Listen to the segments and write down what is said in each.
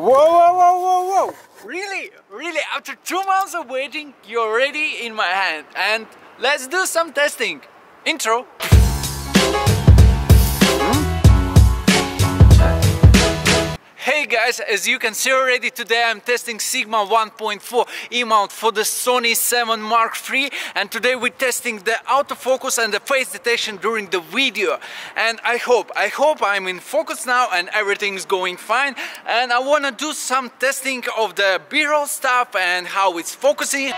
Whoa, whoa, whoa, whoa, whoa! Really, really, after two months of waiting, you're already in my hand. And let's do some testing. Intro. Guys, as you can see already today I'm testing Sigma 1.4 E-mount for the Sony 7 Mark III and today we're testing the autofocus and the face detection during the video. And I hope, I hope I'm in focus now and everything's going fine. And I want to do some testing of the b-roll stuff and how it's focusing.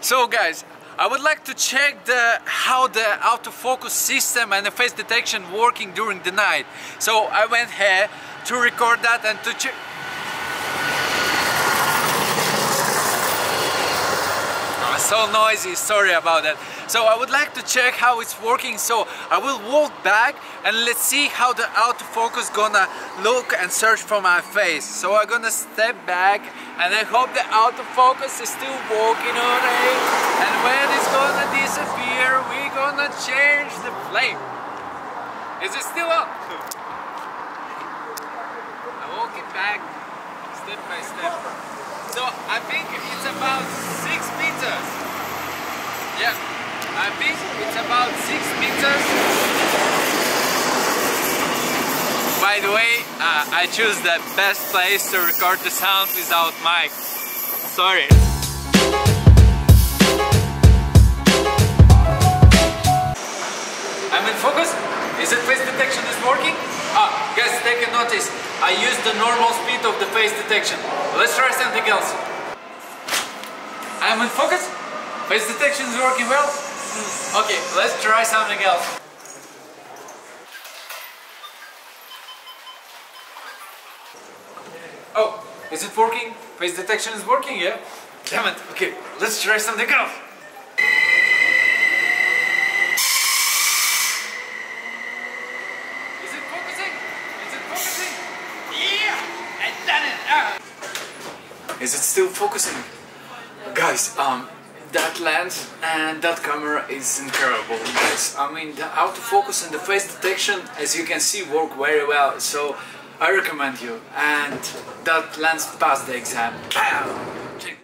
So guys, I would like to check the how the autofocus system and the face detection working during the night. So I went here to record that and to check. So noisy, sorry about that. So I would like to check how it's working. So I will walk back and let's see how the autofocus gonna look and search for my face. So I'm gonna step back and I hope the autofocus is still working alright and when it's gonna disappear we're gonna change the flame is it still up? I'm walking back step by step so I think it's about 6 meters yeah I think it's about 6 meters by the way, uh, I choose the best place to record the sound without mic. Sorry. I'm in focus. Is it face detection is working? Ah, guys, take a notice. I use the normal speed of the face detection. Let's try something else. I'm in focus. Face detection is working well. Okay, let's try something else. Oh, is it working? Face detection is working, yeah? Damn it. Okay, let's try something else. Is it focusing? Is it focusing? Yeah! I done it! Ah. Is it still focusing? Guys, um, that lens and that camera is incredible guys. I mean the autofocus and the face detection as you can see work very well so I recommend you and that lens passed the exam.